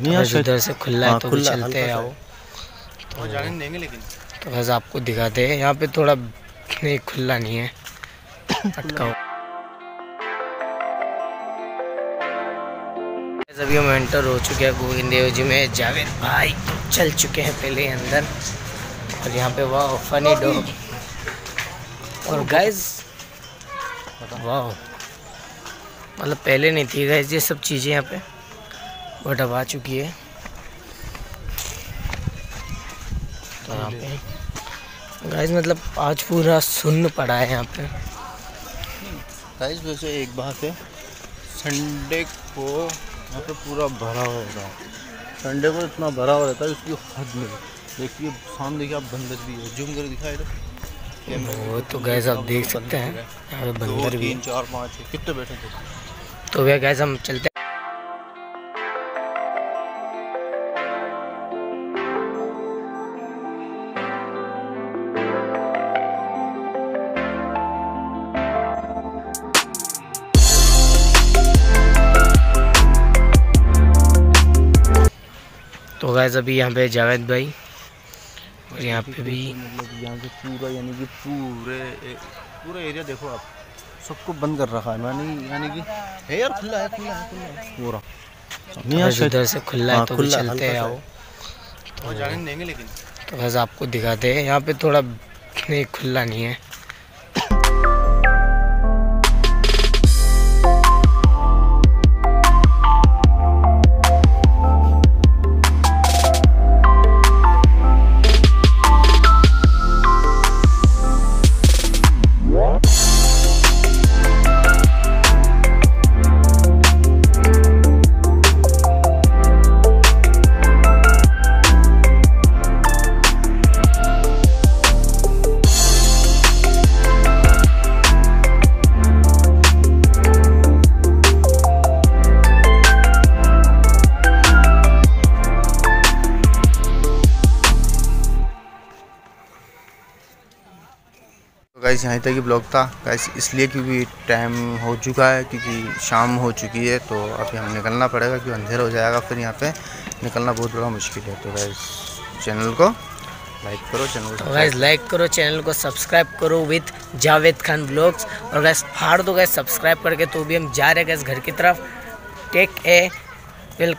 नहीं बस यार इधर से खुला है हाँ, तो भी खुला, चलते हैं आओ। वो जाने देंगे लेकिन? तो बस आपको दिखाते हैं यहाँ पे थोड़ा नहीं खुला नहीं है। अटका हुआ। Guys, अभी हम एंटर हो चुके हैं गोविंद देव जी में। जावेद भाई तो चल चुके हैं पहले अंदर। और यहाँ पे वाह फनी डॉग और गाइस वाह। मतलब पहले नहीं थी गाइस ये सब चीज़ें यहाँ पे। बट अब आ चुकी है। तो यहाँ पे। गाइस मतलब आज पूरा सुन्न पड़ा है यहाँ पे। गाइस वैसे एक बात है संडे को यहाँ पे पूरा भरा हुआ रहता है संडे को इतना भरा हुआ रहता है उसकी हद नहीं। देखिए सामने देखिए आप बंदर भी है। जूम कर दिखाई दो। वो तो गैस आप देख सकते हैं। यहाँ पे बंदर भी तीन चार पाँच कितने बैठे थे? तो भैया गैस हम चलते हैं गैस अभी यहाँ पे जावेद भाई और यहाँ पे भी मतलब यहाँ से पूरा यानी कि पूरे पूरा एरिया देखो आप। सबको बंद कर रखा है यानी यानी कि है यार खुला है खुला है खुला है। पूरा। इधर से खुला है हाँ, तो खुला, चलते हैं आओ। वो जाने देंगे लेकिन। तो बस आपको दिखाते हैं यहाँ पे थोड़ा नहीं खुला नहीं है। गाइस यहाँ तक ही ब्लॉग था। गाइस इसलिए क्योंकि टाइम हो चुका है क्योंकि शाम हो चुकी है तो अभी हम निकलना पड़ेगा क्योंकि अंधेरा हो जाएगा फिर यहाँ पे। निकलना बहुत बड़ा मुश्किल है तो गाइस चैनल को लाइक करो चैनल तो को गैस लाइक करो चैनल को सब्सक्राइब करो विथ जावेद खान ब्लॉग्स और गैस फाड़ दो गैस सब्सक्राइब करके तो भी हम जा रहे हैं गैस घर की तरफ़। Take a well